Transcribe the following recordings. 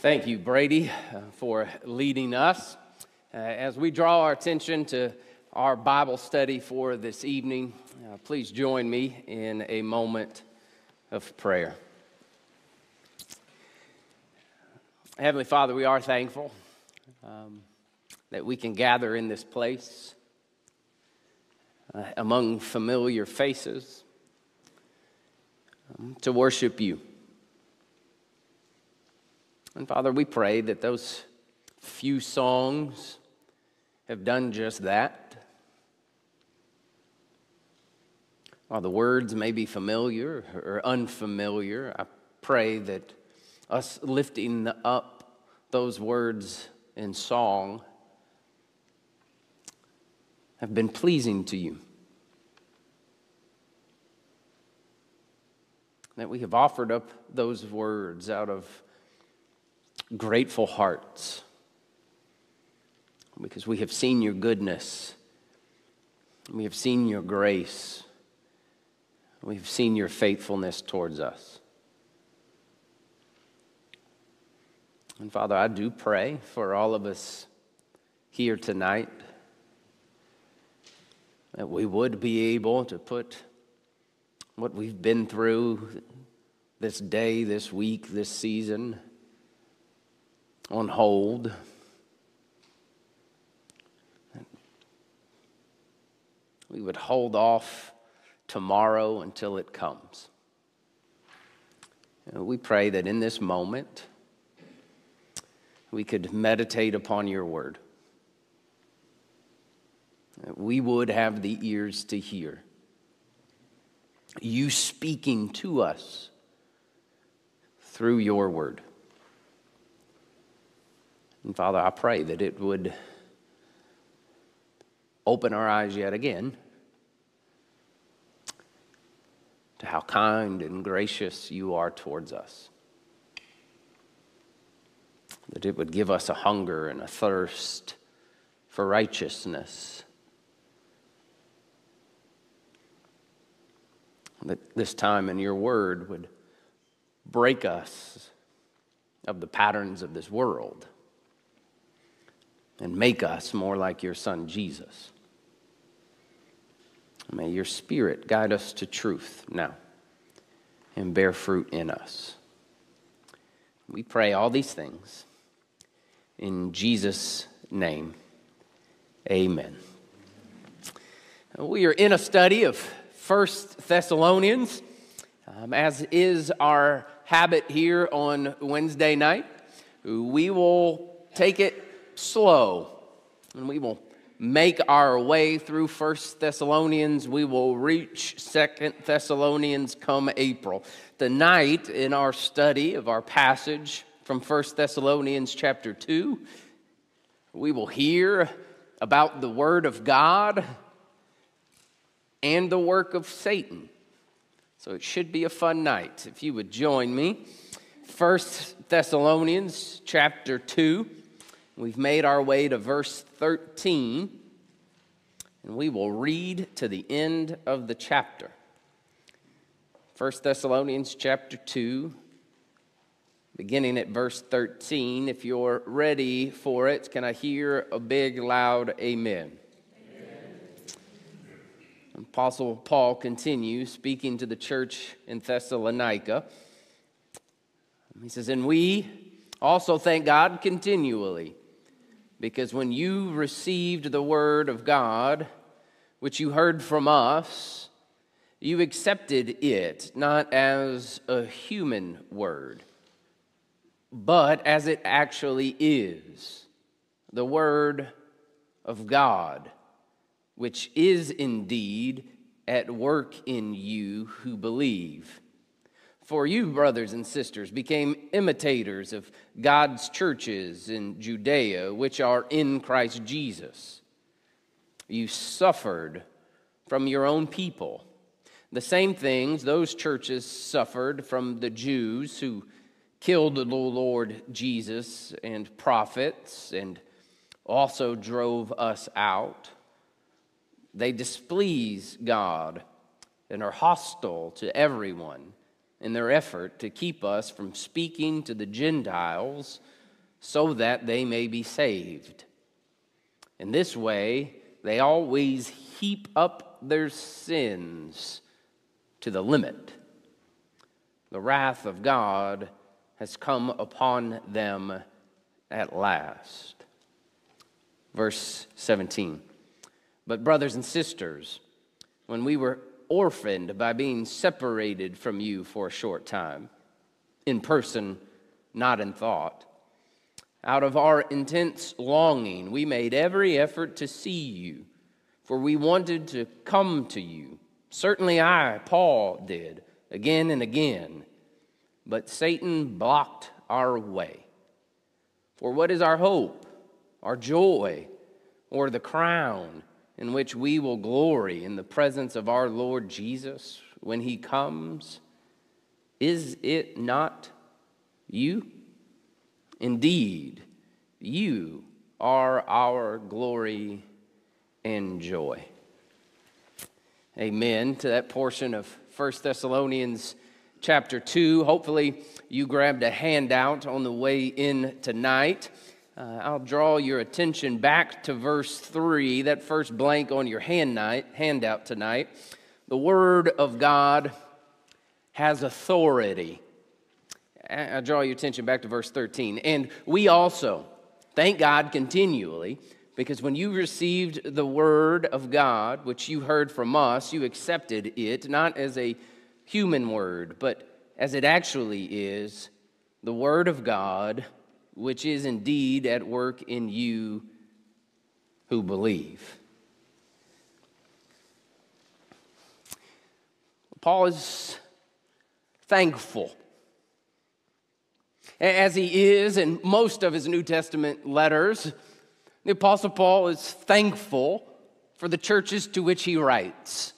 Thank you, Brady, uh, for leading us. Uh, as we draw our attention to our Bible study for this evening, uh, please join me in a moment of prayer. Heavenly Father, we are thankful um, that we can gather in this place uh, among familiar faces um, to worship you. And Father, we pray that those few songs have done just that. While the words may be familiar or unfamiliar, I pray that us lifting up those words in song have been pleasing to you. That we have offered up those words out of grateful hearts. Because we have seen your goodness, we have seen your grace, we've seen your faithfulness towards us. And Father, I do pray for all of us here tonight that we would be able to put what we've been through this day, this week, this season on hold. We would hold off tomorrow until it comes. We pray that in this moment we could meditate upon your word. We would have the ears to hear. You speaking to us through your word. And Father, I pray that it would open our eyes yet again to how kind and gracious you are towards us. That it would give us a hunger and a thirst for righteousness. That this time in your word would break us of the patterns of this world and make us more like your son Jesus. May your spirit guide us to truth now and bear fruit in us. We pray all these things in Jesus' name. Amen. We are in a study of First Thessalonians, um, as is our habit here on Wednesday night. We will take it slow. And we will make our way through First Thessalonians. We will reach Second Thessalonians come April. Tonight, in our study of our passage from First Thessalonians chapter 2, we will hear about the Word of God and the work of Satan. So it should be a fun night. If you would join me. First Thessalonians chapter 2. We've made our way to verse 13, and we will read to the end of the chapter. 1 Thessalonians chapter 2, beginning at verse 13. If you're ready for it, can I hear a big, loud amen? amen? Apostle Paul continues speaking to the church in Thessalonica. He says, And we also thank God continually because when you received the word of God, which you heard from us, you accepted it not as a human word, but as it actually is the word of God, which is indeed at work in you who believe. For you, brothers and sisters, became imitators of God's churches in Judea, which are in Christ Jesus. You suffered from your own people. The same things those churches suffered from the Jews who killed the Lord Jesus and prophets and also drove us out. They displease God and are hostile to everyone in their effort to keep us from speaking to the Gentiles so that they may be saved. In this way, they always heap up their sins to the limit. The wrath of God has come upon them at last. Verse 17. But, brothers and sisters, when we were orphaned by being separated from you for a short time, in person, not in thought, out of our intense longing, we made every effort to see you, for we wanted to come to you. Certainly I, Paul, did, again and again. But Satan blocked our way. For what is our hope, our joy, or the crown in which we will glory in the presence of our Lord Jesus when he comes? Is it not you? Indeed, you are our glory and joy. Amen to that portion of 1 Thessalonians chapter 2. Hopefully, you grabbed a handout on the way in tonight. Uh, I'll draw your attention back to verse 3, that first blank on your hand night, handout tonight. The Word of God has authority. I draw your attention back to verse 13. And we also, thank God continually, because when you received the Word of God, which you heard from us, you accepted it not as a human word, but as it actually is, the Word of God, which is indeed at work in you who believe. Paul is thankful as he is in most of his New Testament letters, the Apostle Paul is thankful for the churches to which he writes.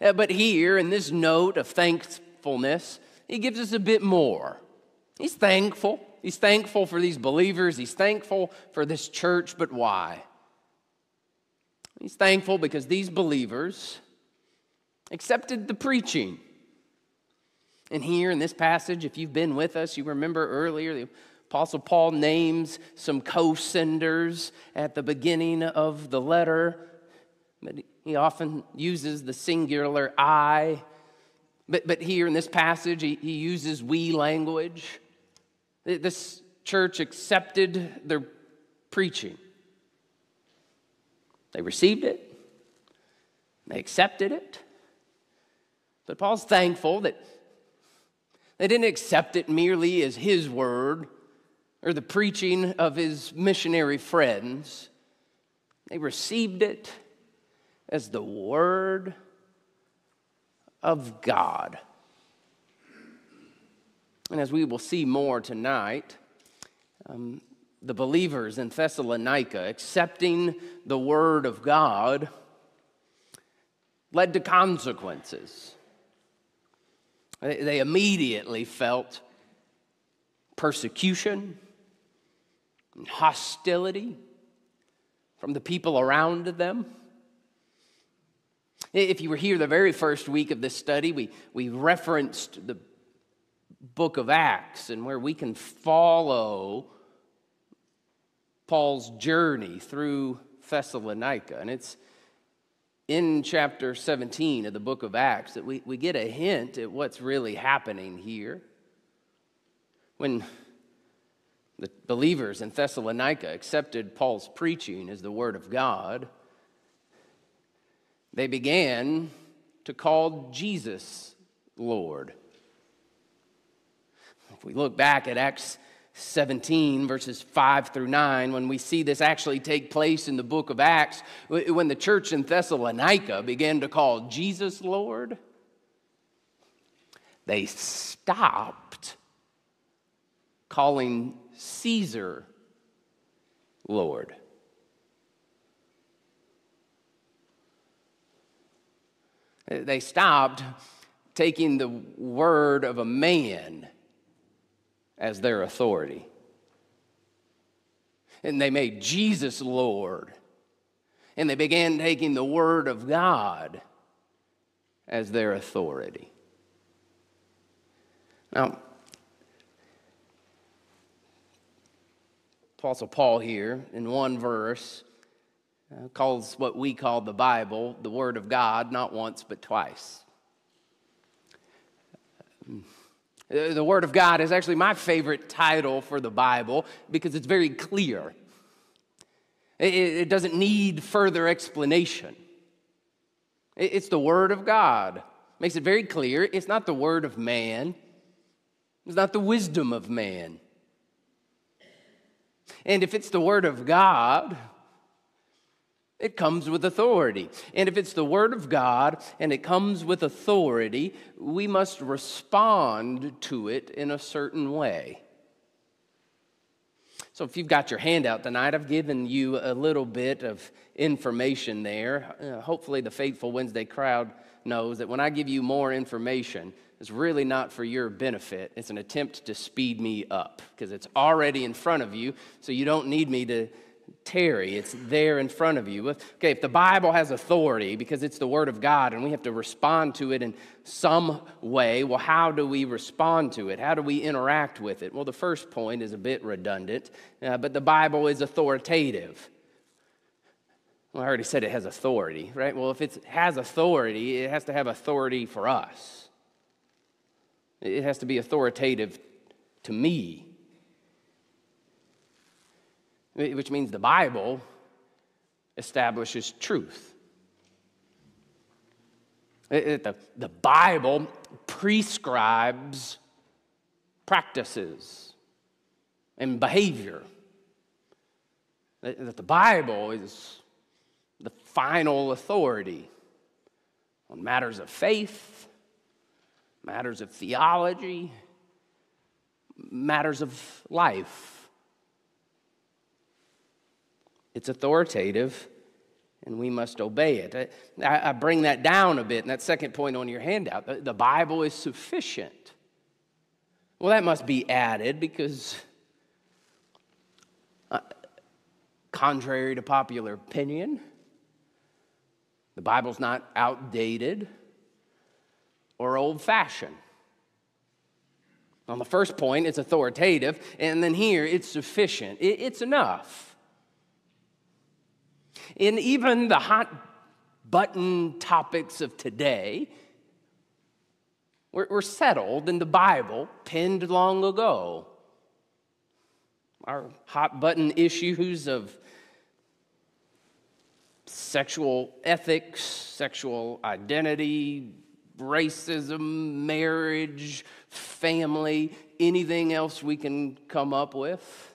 Uh, but here, in this note of thankfulness, he gives us a bit more. He's thankful. He's thankful for these believers. He's thankful for this church, but why? He's thankful because these believers accepted the preaching and here in this passage, if you've been with us, you remember earlier the Apostle Paul names some co senders at the beginning of the letter, but he often uses the singular I. But, but here in this passage, he, he uses we language. This church accepted their preaching, they received it, they accepted it. But Paul's thankful that they didn't accept it merely as his word or the preaching of his missionary friends. They received it as the word of God. And as we will see more tonight, um, the believers in Thessalonica accepting the word of God led to consequences. They immediately felt persecution and hostility from the people around them. If you were here the very first week of this study, we, we referenced the book of Acts and where we can follow Paul's journey through Thessalonica. And it's in chapter 17 of the book of Acts that we, we get a hint at what's really happening here. When the believers in Thessalonica accepted Paul's preaching as the Word of God, they began to call Jesus Lord. We look back at Acts 17, verses 5 through 9, when we see this actually take place in the book of Acts, when the church in Thessalonica began to call Jesus Lord, they stopped calling Caesar Lord. They stopped taking the word of a man as their authority. And they made Jesus Lord. And they began taking the Word of God as their authority. Now, Apostle Paul here in one verse uh, calls what we call the Bible the Word of God not once but twice. Uh, Uh, the Word of God is actually my favorite title for the Bible because it's very clear. It, it doesn't need further explanation. It's the Word of God. Makes it very clear it's not the Word of man, it's not the wisdom of man. And if it's the Word of God, it comes with authority. And if it's the Word of God and it comes with authority, we must respond to it in a certain way. So, if you've got your handout tonight, I've given you a little bit of information there. Uh, hopefully, the faithful Wednesday crowd knows that when I give you more information, it's really not for your benefit. It's an attempt to speed me up because it's already in front of you, so you don't need me to tarry. It's there in front of you. Okay, if the Bible has authority because it's the Word of God and we have to respond to it in some way, well, how do we respond to it? How do we interact with it? Well, the first point is a bit redundant, uh, but the Bible is authoritative. Well, I already said it has authority, right? Well, if it has authority, it has to have authority for us. It has to be authoritative to me which means the Bible establishes truth. the, the Bible prescribes practices and behavior. That the Bible is the final authority on matters of faith, matters of theology, matters of life. It's authoritative, and we must obey it. I, I, bring that down a bit in that second point on your handout. The, the Bible is sufficient. Well, that must be added because, uh, contrary to popular opinion, the Bible's not outdated or old fashioned. On the first point, it's authoritative, and then here, it's sufficient. It, it's enough. In even the hot button topics of today, we're, settled in the Bible, penned long ago. Our hot button issues of sexual ethics, sexual identity, racism, marriage, family, anything else we can come up with.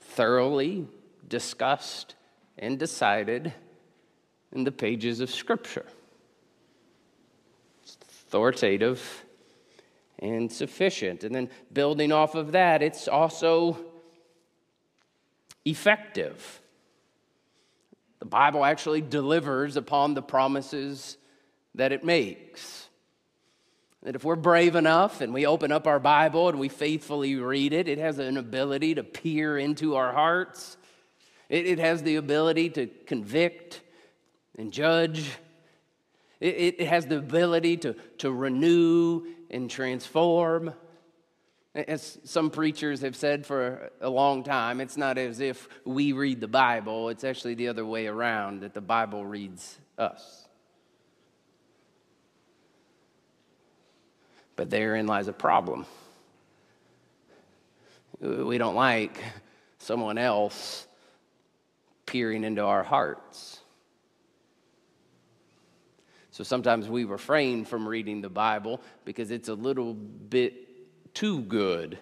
Thoroughly discussed and decided in the pages of Scripture. It's authoritative and sufficient. And then building off of that, it's also effective. The Bible actually delivers upon the promises that it makes. That if we're brave enough and we open up our Bible and we faithfully read it, it has an ability to peer into our hearts it, it has the ability to convict and judge. It, it has the ability to, to renew and transform. As some preachers have said for a long time, it's not as if we read the Bible, it's actually the other way around, that the Bible reads us. But therein lies a problem. We don't like someone else peering into our hearts. So sometimes we refrain from reading the Bible because it's a little bit too good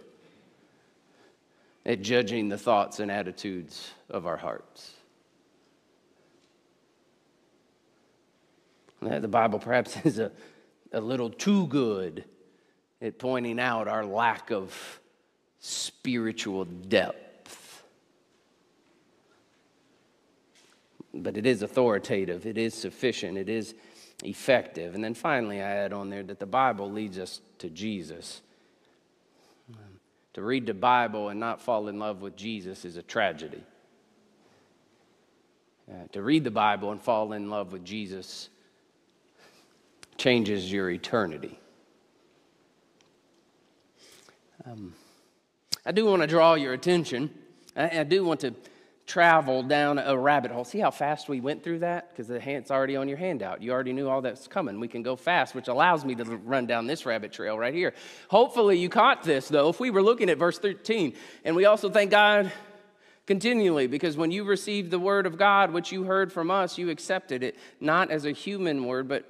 at judging the thoughts and attitudes of our hearts. The Bible perhaps is a, a little too good at pointing out our lack of spiritual depth. But it is authoritative, it is sufficient, it is effective. And then finally, I add on there that the Bible leads us to Jesus. To read the Bible and not fall in love with Jesus is a tragedy. Uh, to read the Bible and fall in love with Jesus changes your eternity. Um, I do want to draw your attention. I, I, do want to travel down a rabbit hole. See how fast we went through that? Because the hand's already on your handout. You already knew all that's coming. We can go fast, which allows me to run down this rabbit trail right here. Hopefully, you caught this, though. If we were looking at verse 13, and we also thank God continually because when you received the word of God, which you heard from us, you accepted it not as a human word, but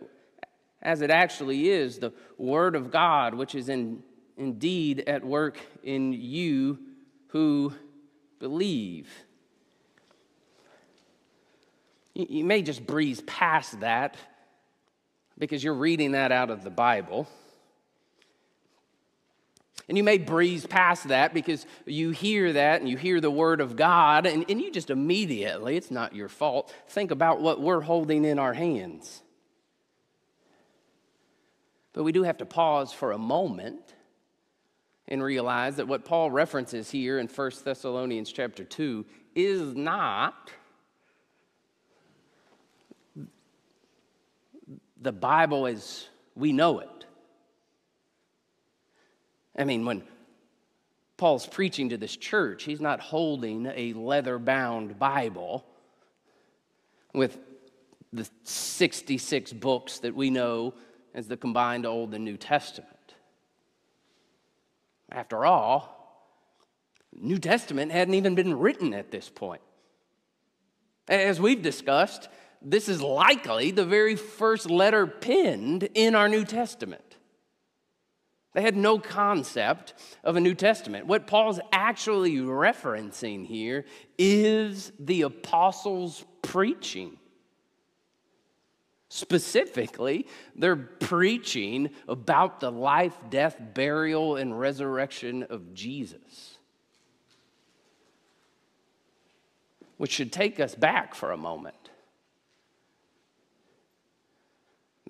as it actually is the word of God, which is in, indeed at work in you who believe. You, may just breeze past that because you're reading that out of the Bible. And you may breeze past that because you hear that and you hear the word of God, and, and you just immediately, it's not your fault, think about what we're holding in our hands. But we do have to pause for a moment and realize that what Paul references here in 1 Thessalonians chapter 2 is not the Bible as we know it. I mean, when Paul's preaching to this church, he's not holding a leather bound Bible with the 66 books that we know as the combined Old and New Testament. After all, New Testament hadn't even been written at this point. As we've discussed, this is likely the very first letter penned in our New Testament. They had no concept of a New Testament. What Paul's actually referencing here is the apostles' preaching. Specifically, they're preaching about the life, death, burial, and resurrection of Jesus. Which should take us back for a moment.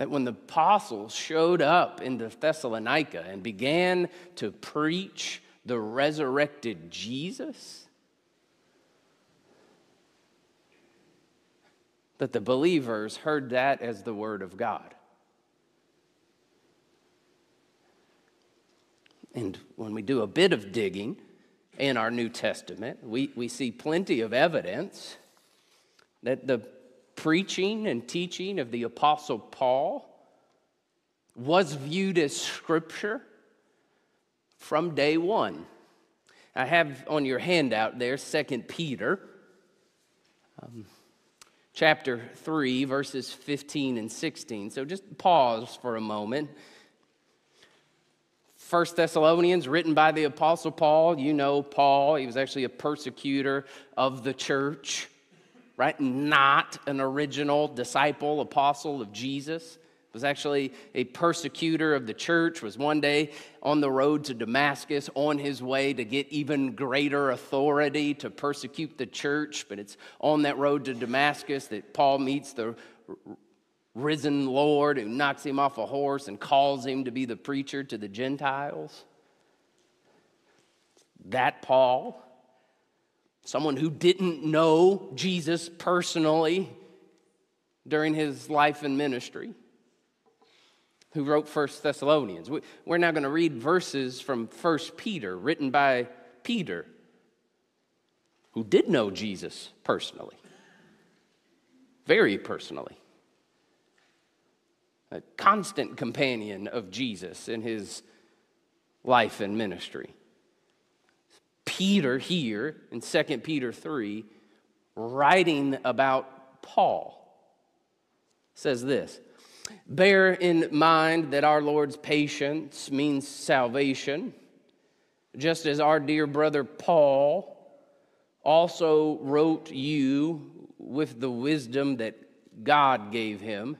That when the apostles showed up into Thessalonica and began to preach the resurrected Jesus, that the believers heard that as the Word of God. And when we do a bit of digging in our New Testament, we, we see plenty of evidence that the preaching and teaching of the Apostle Paul was viewed as Scripture from day one. I have on your handout there Second Peter. Um, chapter 3, verses 15 and 16. So just pause for a moment. First Thessalonians, written by the Apostle Paul. You know Paul, he was actually a persecutor of the church, right? Not an original disciple, apostle of Jesus was actually a persecutor of the church was one day on the road to damascus on his way to get even greater authority to persecute the church but it's on that road to damascus that paul meets the risen lord who knocks him off a horse and calls him to be the preacher to the gentiles that paul someone who didn't know jesus personally during his life and ministry who wrote First Thessalonians. We're now going to read verses from First Peter, written by Peter, who did know Jesus personally, very personally, a constant companion of Jesus in his life and ministry. Peter here in 2 Peter 3, writing about Paul, says this Bear in mind that our Lord's patience means salvation, just as our dear brother Paul also wrote you with the wisdom that God gave him.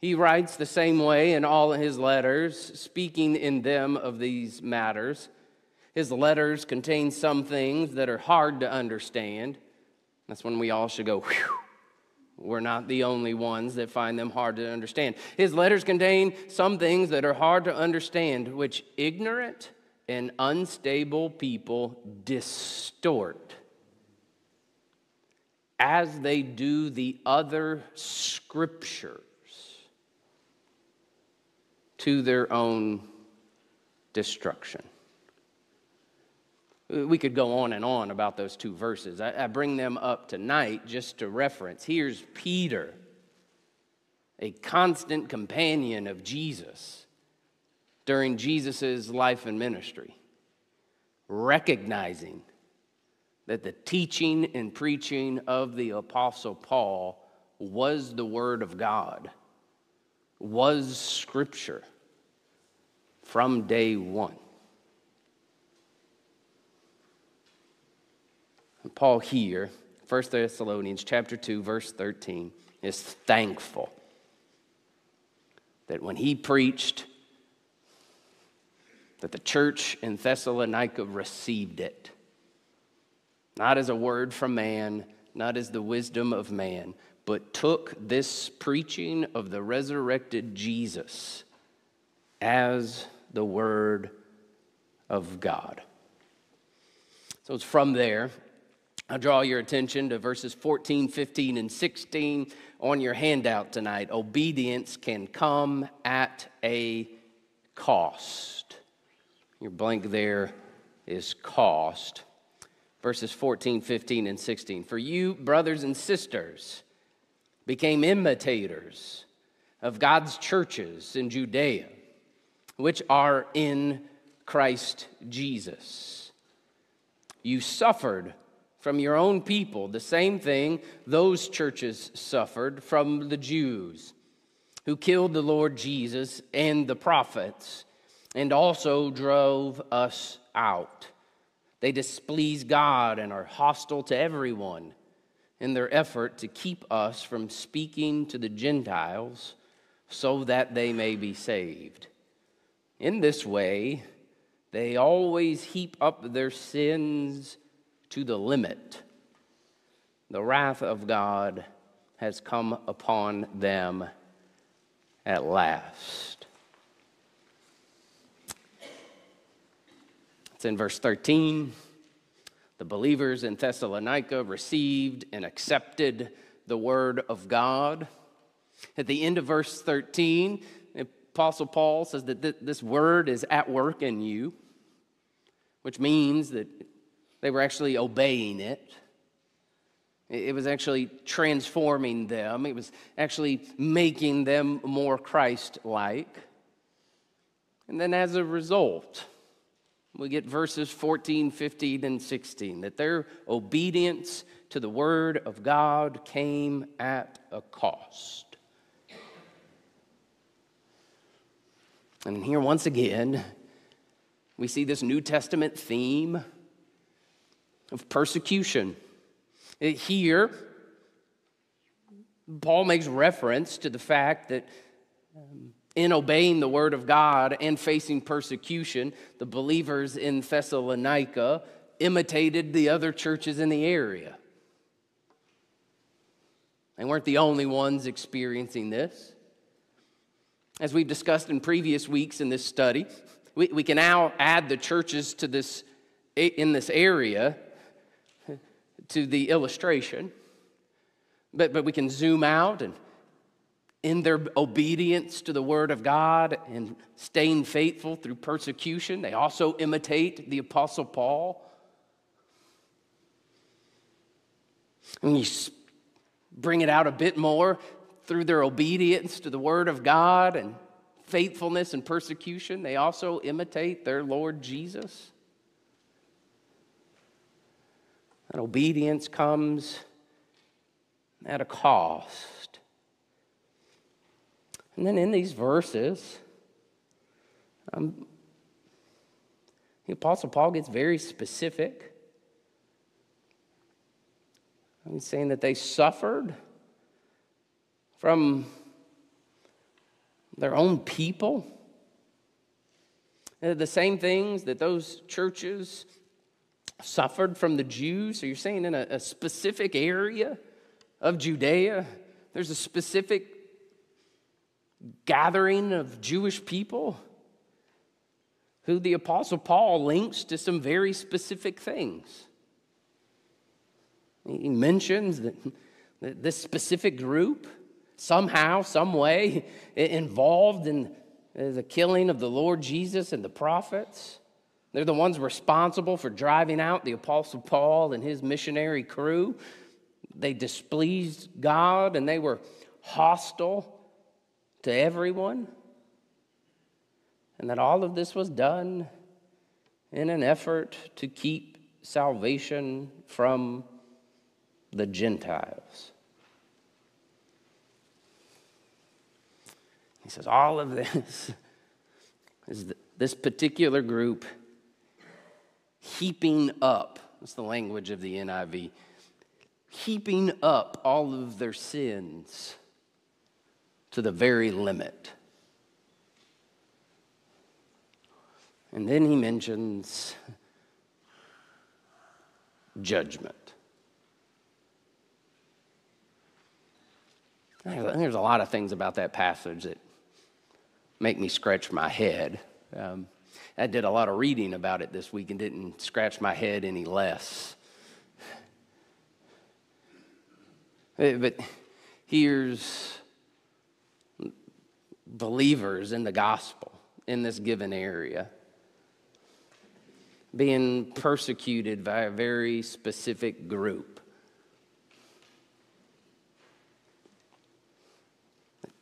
He writes the same way in all his letters, speaking in them of these matters. His letters contain some things that are hard to understand. That's when we all should go, whew we're not the only ones that find them hard to understand. His letters contain some things that are hard to understand, which ignorant and unstable people distort as they do the other scriptures to their own destruction. We could go on and on about those two verses. I, I bring them up tonight just to reference. Here's Peter, a constant companion of Jesus during Jesus' life and ministry, recognizing that the teaching and preaching of the Apostle Paul was the Word of God, was Scripture from day one. And Paul here, 1 Thessalonians chapter 2 verse 13 is thankful that when he preached that the church in Thessalonica received it not as a word from man, not as the wisdom of man, but took this preaching of the resurrected Jesus as the word of God. So it's from there. I draw your attention to verses 14, 15, and 16 on your handout tonight. Obedience can come at a cost. Your blank there is cost verses 14, 15, and 16. For you, brothers and sisters, became imitators of God's churches in Judea, which are in Christ Jesus. You suffered from your own people the same thing those churches suffered from the Jews who killed the Lord Jesus and the prophets and also drove us out. They displease God and are hostile to everyone in their effort to keep us from speaking to the Gentiles so that they may be saved. In this way, they always heap up their sins to the limit. The wrath of God has come upon them at last. It's in verse 13. The believers in Thessalonica received and accepted the word of God. At the end of verse 13, Apostle Paul says that this word is at work in you, which means that they were actually obeying it. It was actually transforming them, it was actually making them more Christ like. And then as a result, we get verses 14, 15, and 16 that their obedience to the word of God came at a cost. And here, once again, we see this New Testament theme of persecution. Here, Paul makes reference to the fact that um, in obeying the word of God and facing persecution, the believers in Thessalonica imitated the other churches in the area. They weren't the only ones experiencing this. As we've discussed in previous weeks in this study, we, we can now add the churches to this, in this area to the illustration. But, but we can zoom out and in their obedience to the word of God and staying faithful through persecution. They also imitate the Apostle Paul. And you bring it out a bit more through their obedience to the word of God and faithfulness and persecution. They also imitate their Lord Jesus. That obedience comes at a cost. And then in these verses, um, the Apostle Paul gets very specific. He's saying that they suffered from their own people. The same things that those churches suffered from the Jews. So you're saying in a, a specific area of Judea, there's a specific gathering of Jewish people who the Apostle Paul links to some very specific things. He mentions that, this specific group, somehow, some way, involved in uh, the killing of the Lord Jesus and the prophets. They're the ones responsible for driving out the Apostle Paul and his missionary crew. They displeased God and they were hostile to everyone. And that all of this was done in an effort to keep salvation from the Gentiles. He says, all of this is this particular group heaping up, that's the language of the NIV, heaping up all of their sins to the very limit. And then he mentions judgment. There's a lot of things about that passage that make me scratch my head. Um, I did a lot of reading about it this week and didn't scratch my head any less. Eh, but here's believers in the gospel in this given area being persecuted by a very specific group.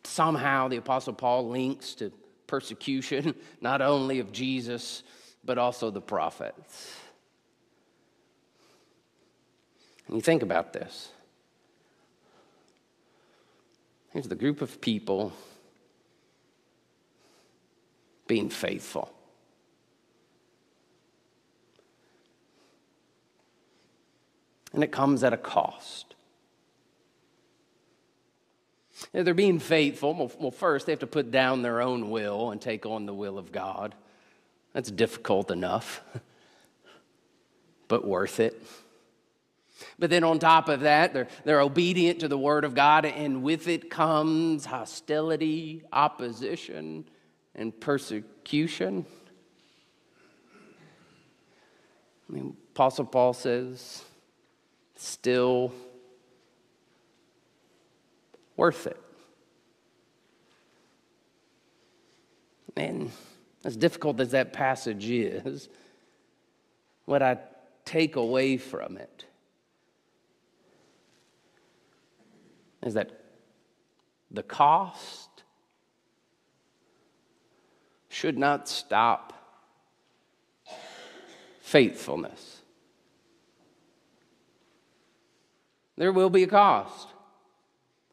Somehow the Apostle Paul links to persecution, not only of Jesus, but also the prophets. And you think about this. Here's the group of people being faithful. And it comes at a cost. They're being faithful. Well, first, they have to put down their own will and take on the will of God. That's difficult enough, but worth it. But then on top of that, they're, they're obedient to the word of God, and with it comes hostility, opposition, and persecution. I mean, Apostle Paul says, still worth it. And as difficult as that passage is, what I take away from it is that the cost should not stop faithfulness. There will be a cost.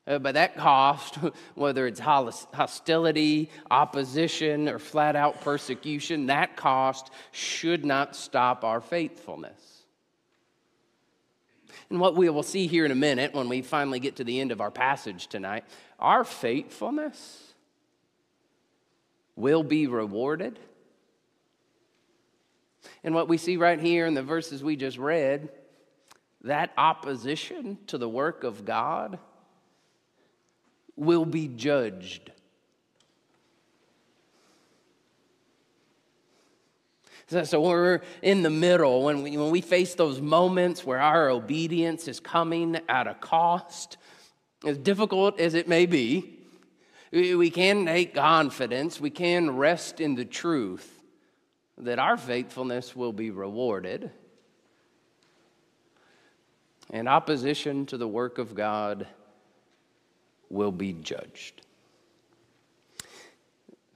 Uh, but that cost, whether it's hostility, opposition, or flat out persecution, that cost should not stop our faithfulness. And what we will see here in a minute when we finally get to the end of our passage tonight, our faithfulness will be rewarded. And what we see right here in the verses we just read, that opposition to the work of God will be judged. So, when we're in the middle, when we, when we face those moments where our obedience is coming at a cost, as difficult as it may be, we can take confidence, we can rest in the truth that our faithfulness will be rewarded. And opposition to the work of God will be judged.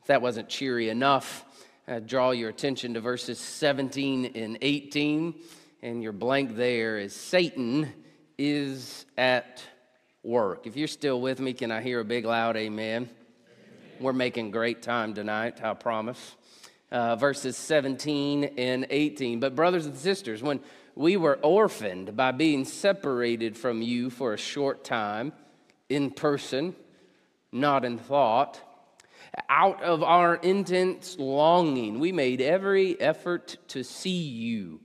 If that wasn't cheery enough, I draw your attention to verses 17 and 18. And your blank there is Satan is at work. If you're still with me, can I hear a big loud amen? amen. We're making great time tonight, I promise. Uh, verses 17 and 18. But, brothers and sisters, when we were orphaned by being separated from you for a short time, in person, not in thought. Out of our intense longing, we made every effort to see you,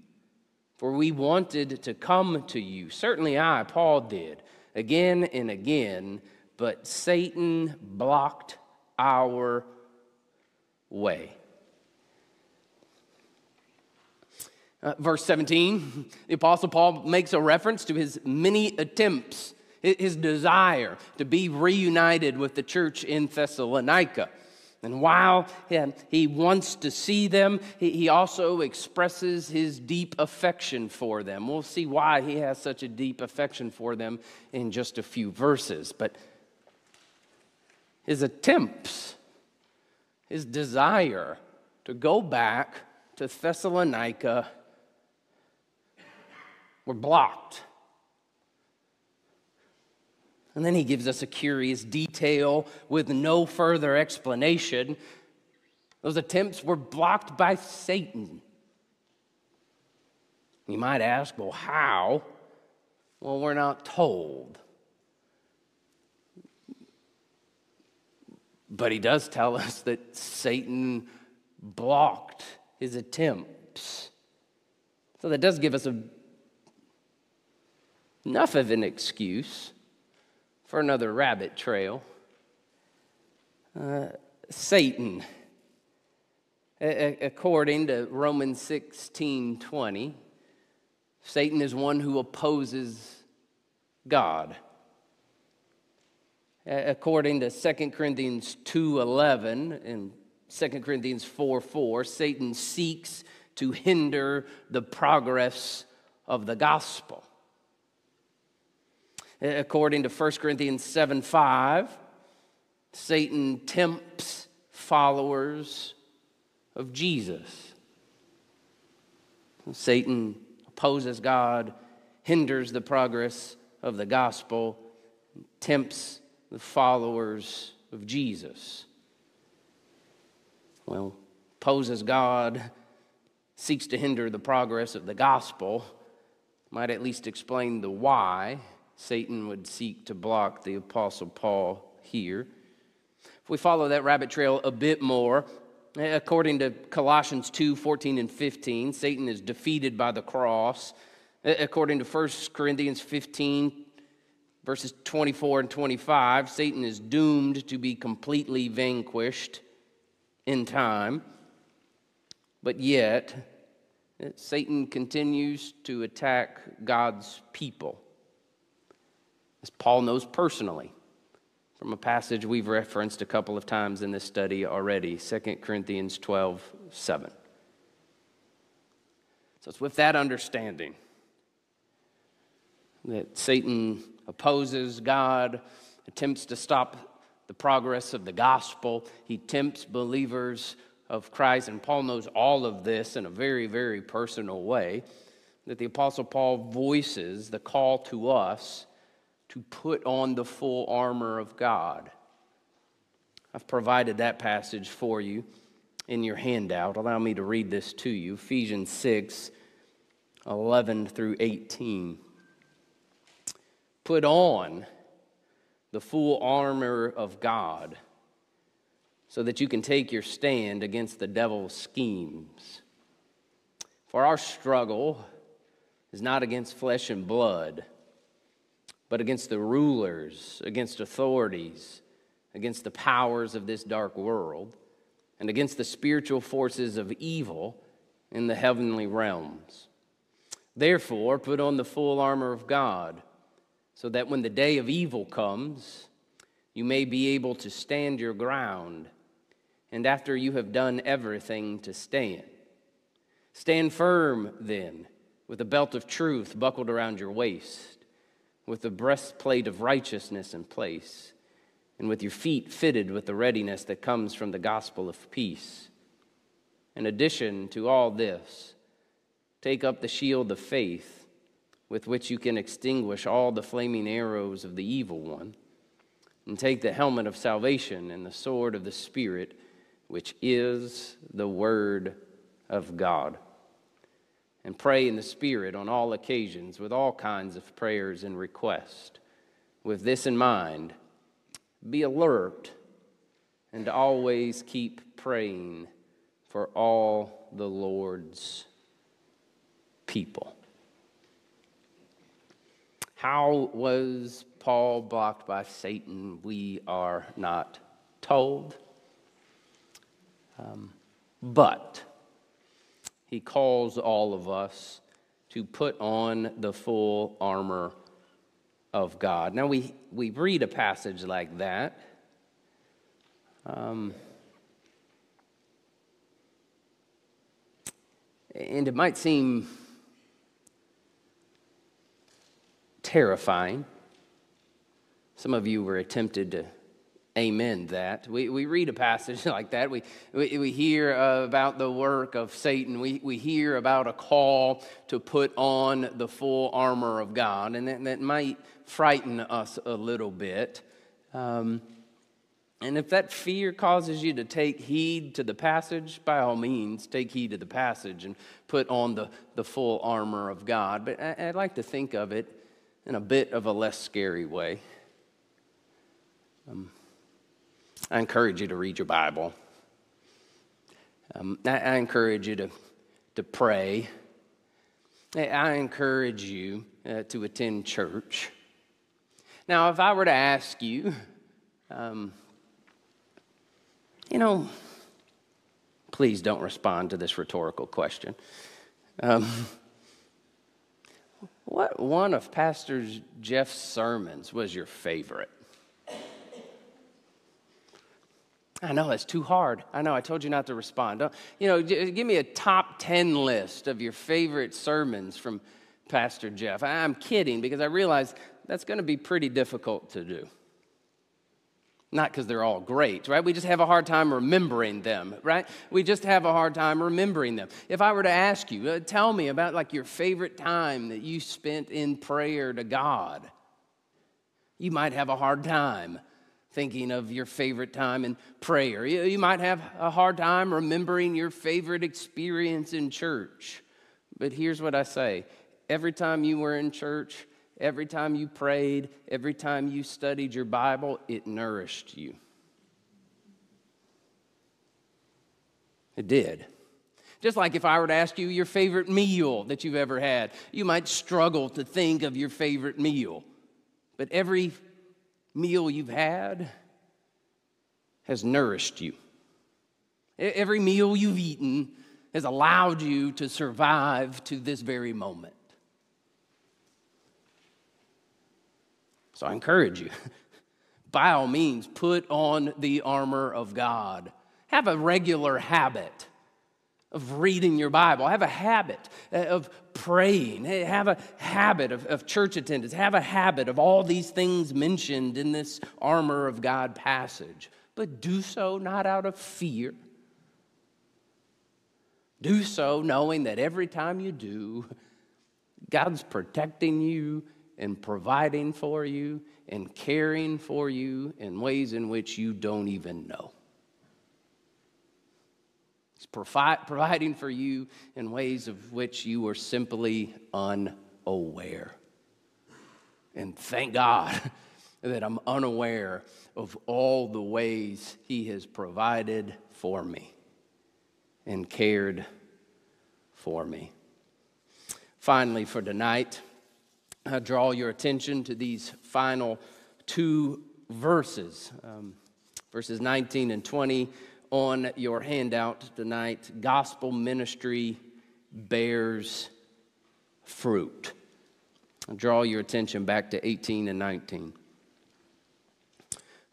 for we wanted to come to you. Certainly I, Paul, did again and again, but Satan blocked our way. Uh, verse 17, the Apostle Paul makes a reference to his many attempts his desire to be reunited with the church in Thessalonica. And while he wants to see them, he also expresses his deep affection for them. We'll see why he has such a deep affection for them in just a few verses. But his attempts, his desire to go back to Thessalonica were blocked. And then he gives us a curious detail with no further explanation. Those attempts were blocked by Satan. You might ask, well, how? Well, we're not told. But he does tell us that Satan blocked his attempts. So that does give us a, enough of an excuse for another rabbit trail. Uh, Satan, a- according to Romans 16 20, Satan is one who opposes God. According to 2 Corinthians 2:11 and 2 Corinthians 4 4, Satan seeks to hinder the progress of the gospel. According to 1 Corinthians 7 5, Satan tempts followers of Jesus. Satan opposes God, hinders the progress of the gospel, tempts the followers of Jesus. Well, opposes God, seeks to hinder the progress of the gospel, might at least explain the why Satan would seek to block the Apostle Paul here. If we follow that rabbit trail a bit more, eh, according to Colossians 2 14 and 15, Satan is defeated by the cross. Eh, according to 1 Corinthians 15, verses 24 and 25, Satan is doomed to be completely vanquished in time. But yet, eh, Satan continues to attack God's people as Paul knows personally from a passage we've referenced a couple of times in this study already 2 Corinthians 12 7. So it's with that understanding that Satan opposes God, attempts to stop the progress of the gospel, he tempts believers of Christ, and Paul knows all of this in a very, very personal way. That the Apostle Paul voices the call to us to put on the full armor of God. I've provided that passage for you in your handout. Allow me to read this to you Ephesians 6 11 through 18. Put on the full armor of God so that you can take your stand against the devil's schemes. For our struggle is not against flesh and blood but against the rulers, against authorities, against the powers of this dark world, and against the spiritual forces of evil in the heavenly realms. Therefore, put on the full armor of God, so that when the day of evil comes, you may be able to stand your ground, and after you have done everything, to stand. Stand firm, then, with a belt of truth buckled around your waist with the breastplate of righteousness in place, and with your feet fitted with the readiness that comes from the gospel of peace. In addition to all this, take up the shield of faith with which you can extinguish all the flaming arrows of the evil one, and take the helmet of salvation and the sword of the Spirit, which is the Word of God and pray in the Spirit on all occasions with all kinds of prayers and requests. With this in mind, be alert and always keep praying for all the Lord's people. How was Paul blocked by Satan? We are not told. Um, but he calls all of us to put on the full armor of God. Now, we, we read a passage like that. Um, and it might seem terrifying. Some of you were tempted to amen that. We, we read a passage like that. We, we, we hear about the work of Satan. We, we hear about a call to put on the full armor of God, and that, that might frighten us a little bit. Um, and if that fear causes you to take heed to the passage, by all means, take heed to the passage and put on the, the full armor of God. But I, I'd like to think of it in a bit of a less scary way. Um, I encourage you to read your Bible. Um, I, I, encourage you to, to pray. I encourage you uh, to attend church. Now, if I were to ask you, um, you know, please don't respond to this rhetorical question. Um, what one of Pastor Jeff's sermons was your favorite? I know it's too hard. I know I told you not to respond. Don't, you know, give me a top 10 list of your favorite sermons from Pastor Jeff. I'm kidding because I realize that's going to be pretty difficult to do. Not because they're all great, right? We just have a hard time remembering them, right? We just have a hard time remembering them. If I were to ask you, uh, tell me about like your favorite time that you spent in prayer to God, you might have a hard time thinking of your favorite time in prayer. You, might have a hard time remembering your favorite experience in church. But here's what I say every time you were in church, Every time you prayed, every time you studied your Bible, it nourished you. It did. Just like if I were to ask you your favorite meal that you've ever had, you might struggle to think of your favorite meal. But every meal you've had has nourished you. Every meal you've eaten has allowed you to survive to this very moment. So I encourage you, by all means, put on the armor of God. Have a regular habit of reading your Bible. Have a habit uh, of praying. Have a habit of, of church attendance. Have a habit of all these things mentioned in this armor of God passage. But do so not out of fear. Do so knowing that every time you do, God's protecting you and providing for you and caring for you in ways in which you don't even know. He's provi- providing for you in ways of which you are simply unaware. And thank God that I'm unaware of all the ways He has provided for me and cared for me. Finally, for tonight, I draw your attention to these final two verses, um, verses 19 and 20 on your handout tonight. Gospel ministry bears fruit. I'll draw your attention back to 18 and 19.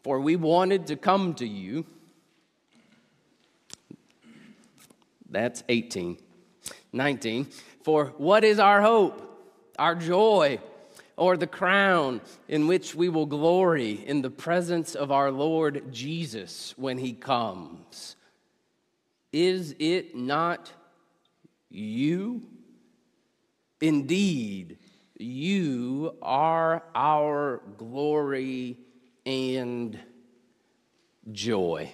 For we wanted to come to you. That's 18. 19. For what is our hope? our joy, or the crown in which we will glory in the presence of our Lord Jesus when he comes. Is it not you? Indeed, you are our glory and joy.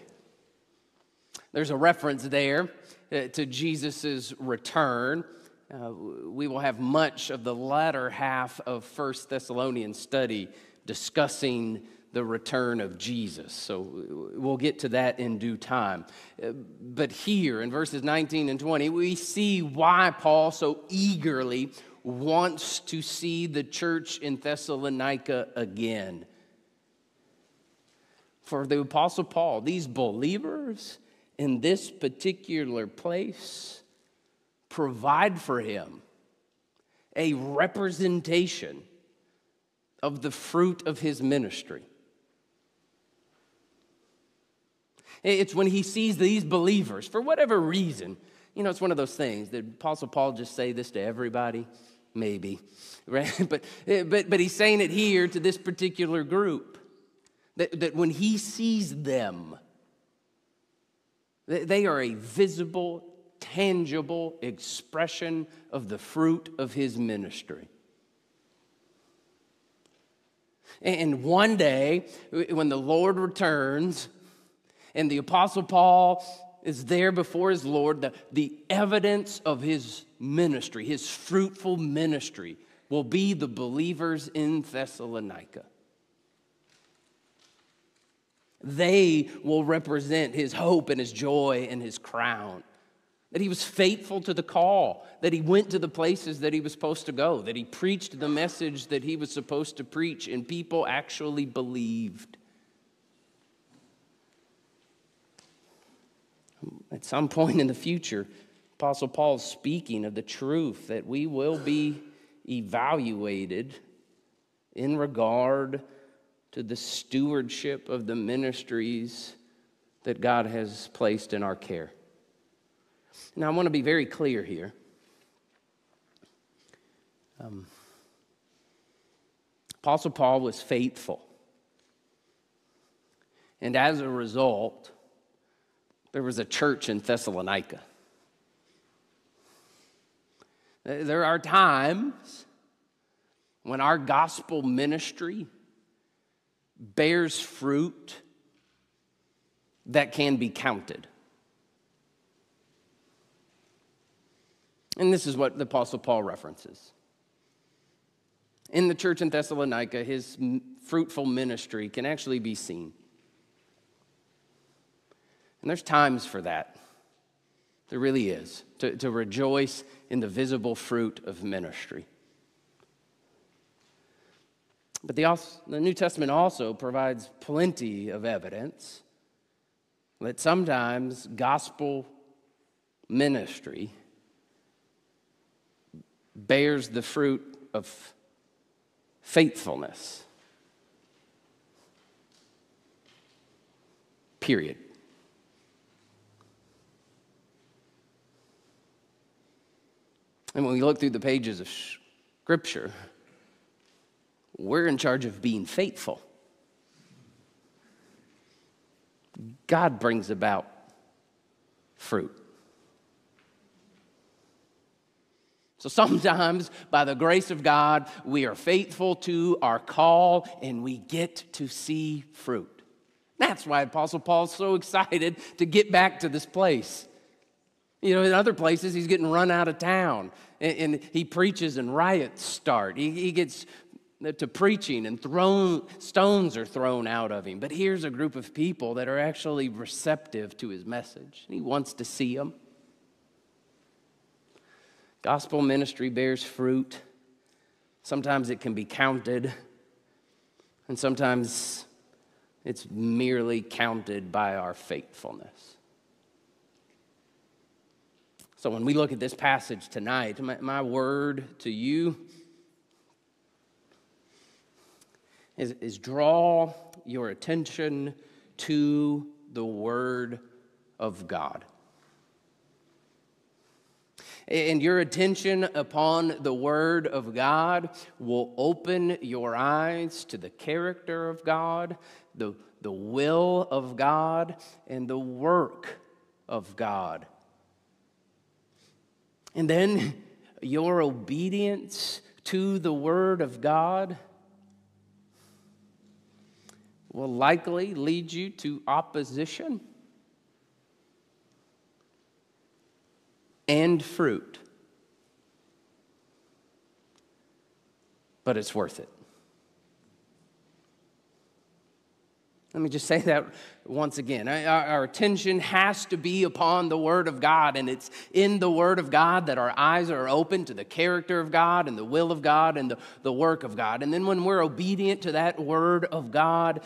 There's a reference there uh, to Jesus' return. Uh, we will have much of the latter half of First Thessalonians study discussing the return of Jesus. So we'll get to that in due time. Uh, but here in verses 19 and 20, we see why Paul so eagerly wants to see the church in Thessalonica again. For the Apostle Paul, these believers in this particular place, provide for him a representation of the fruit of his ministry. It's when he sees these believers, for whatever reason, You know, it's one of those things. Did Apostle Paul just say this to everybody? Maybe. Right? But, eh, but, but he's saying it here to this particular group. That, that when he sees them, they are a visible, tangible expression of the fruit of his ministry. And one day, when the Lord returns, and the Apostle Paul is there before his Lord, the, the evidence of his ministry, his fruitful ministry, will be the believers in Thessalonica. They will represent his hope and his joy and his crown. That he was faithful to the call, that he went to the places that he was supposed to go, that he preached the message that he was supposed to preach, and people actually believed. At some point in the future, Apostle Paul is speaking of the truth that we will be evaluated in regard to the stewardship of the ministries that God has placed in our care. Now, I want to be very clear here. Um, Apostle Paul was faithful. And as a result, there was a church in Thessalonica. There are times when our gospel ministry bears fruit that can be counted. And this is what the Apostle Paul references. In the church in Thessalonica, his fruitful ministry can actually be seen. And there's times for that. There really is, to, to rejoice in the visible fruit of ministry. But the, the New Testament also provides plenty of evidence that sometimes gospel ministry bears the fruit of faithfulness. Period. And when we look through the pages of Scripture, we're in charge of being faithful. God brings about fruit. So sometimes, by the grace of God, we are faithful to our call and we get to see fruit. That's why Apostle Paul's so excited to get back to this place. You know, in other places, he's getting run out of town and, and he preaches and riots start. He, he gets to preaching and thrown, stones are thrown out of him. But here's a group of people that are actually receptive to his message. He wants to see them. Gospel ministry bears fruit. Sometimes it can be counted, and sometimes it's merely counted by our faithfulness. So when we look at this passage tonight, my, my word to you is, is draw your attention to the Word of God. And your attention upon the Word of God will open your eyes to the character of God, the, the will of God, and the work of God. And then your obedience to the Word of God will likely lead you to opposition and fruit. But it's worth it. Let me just say that once again. Our, attention has to be upon the Word of God, and it's in the Word of God that our eyes are open to the character of God and the will of God and the, the work of God. And then when we're obedient to that Word of God,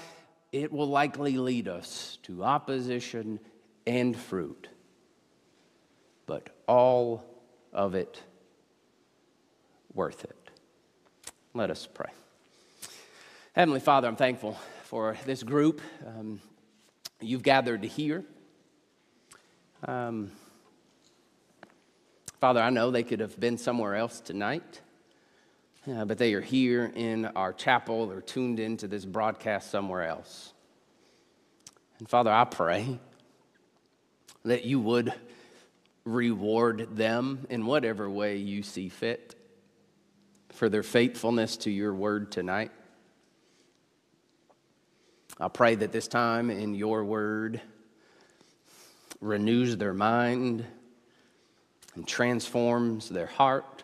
it will likely lead us to opposition and fruit. But all of it worth it. Let us pray. Heavenly Father, I'm thankful for this group um, you've gathered to hear. Um, Father, I know they could have been somewhere else tonight, uh, but they are here in our chapel or tuned into this broadcast somewhere else. And Father, I pray that you would reward them in whatever way you see fit for their faithfulness to your word tonight. I pray that this time in your word renews their mind and transforms their heart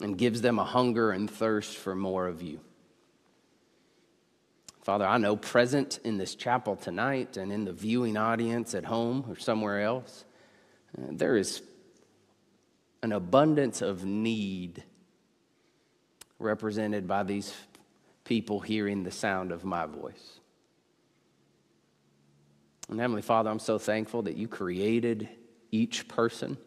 and gives them a hunger and thirst for more of you. Father, I know present in this chapel tonight and in the viewing audience at home or somewhere else, there is an abundance of need represented by these people hearing the sound of my voice. And Heavenly Father, I'm so thankful that you created each person.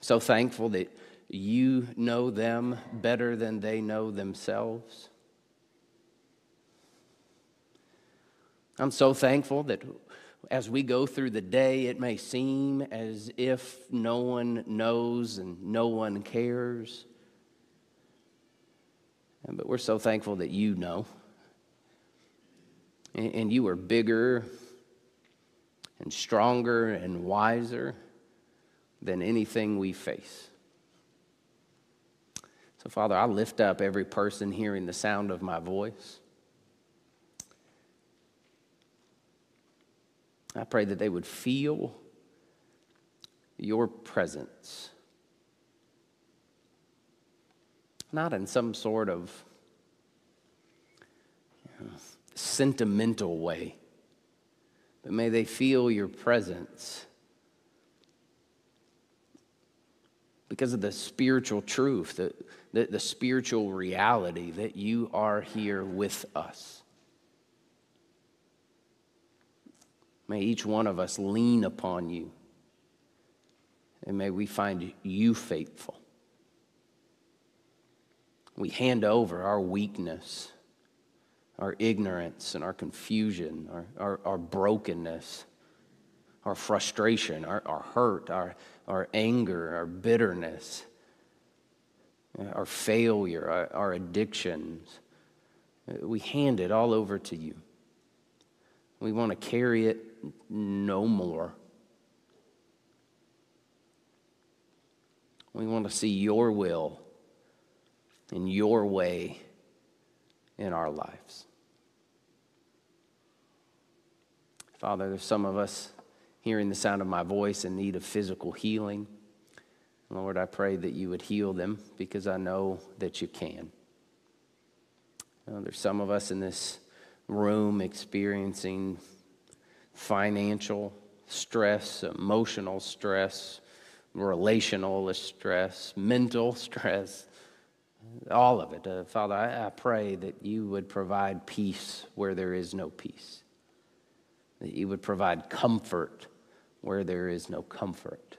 So thankful that you know them better than they know themselves. I'm so thankful that as we go through the day, it may seem as if no one knows and no one cares. But we're so thankful that you know. And you are bigger and stronger and wiser than anything we face. So, Father, I lift up every person hearing the sound of my voice. I pray that they would feel your presence. Not in some sort of you know, sentimental way, but may they feel your presence because of the spiritual truth, the, the, the spiritual reality that you are here with us. May each one of us lean upon you. And may we find you faithful. We hand over our weakness, our ignorance, and our confusion, our, our, our brokenness, our frustration, our, our hurt, our, our anger, our bitterness, our failure, our, our addictions. We hand it all over to you. We want to carry it no more. We want to see your will and your way in our lives. Father, there's some of us hearing the sound of my voice in need of physical healing. Lord, I pray that you would heal them because I know that you can. Uh, there's some of us in this room experiencing financial stress, emotional stress, relational stress, mental stress, all of it. Uh, Father, I, I pray that you would provide peace where there is no peace, that you would provide comfort where there is no comfort,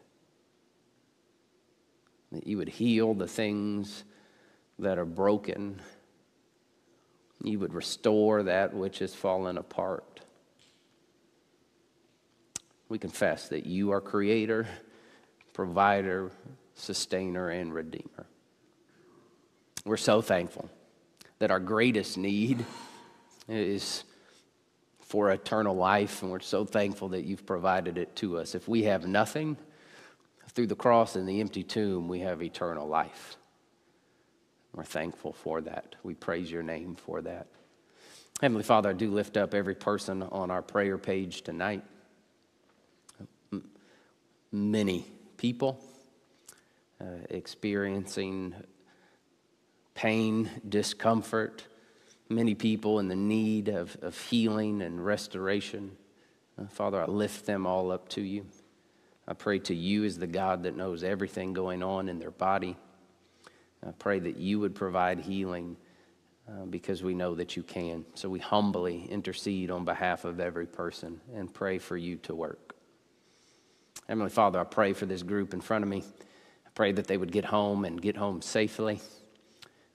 that you would heal the things that are broken, you would restore that which has fallen apart. We confess that you are creator, provider, sustainer, and redeemer. We're so thankful that our greatest need is for eternal life, and we're so thankful that you've provided it to us. If we have nothing, through the cross and the empty tomb, we have eternal life. We're thankful for that. We praise your name for that. Heavenly Father, I do lift up every person on our prayer page tonight many people uh, experiencing pain, discomfort, many people in the need of, of healing and restoration. Uh, Father, I lift them all up to you. I pray to you as the God that knows everything going on in their body. I pray that you would provide healing uh, because we know that you can. So we humbly intercede on behalf of every person and pray for you to work. Heavenly Father, I pray for this group in front of me. I pray that they would get home and get home safely.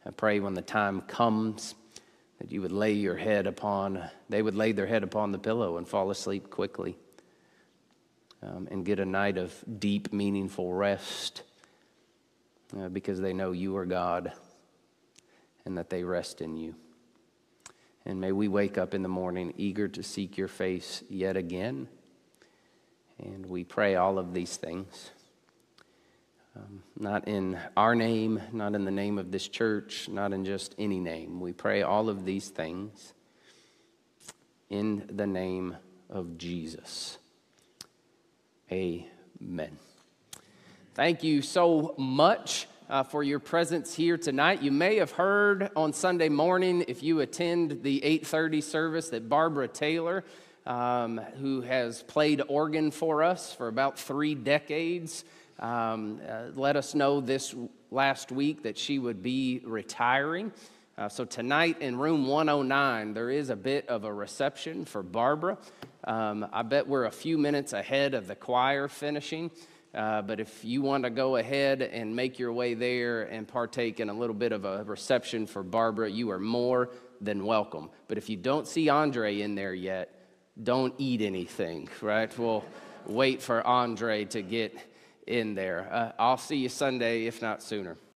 I pray when the time comes that you would lay your head upon, they would lay their head upon the pillow and fall asleep quickly. um, and get a night of deep, meaningful rest uh, because they know you are God and that they rest in you. And may we wake up in the morning eager to seek your face yet again. And we pray all of these things. Um, not in our name, not in the name of this church, not in just any name. We pray all of these things in the name of Jesus. Amen. Thank you so much uh, for your presence here tonight. You may have heard on Sunday morning, if you attend the 8:30 service, that Barbara Taylor, um, who has played organ for us for about three decades, um, uh, let us know this last week that she would be retiring. Uh, so tonight in room 109, there is a bit of a reception for Barbara. Um, I bet we're a few minutes ahead of the choir finishing. Uh, but if you want to go ahead and make your way there and partake in a little bit of a reception for Barbara, you are more than welcome. But if you don't see Andre in there yet, don't eat anything, right? We'll wait for Andre to get in there. Uh, I'll see you Sunday, if not sooner.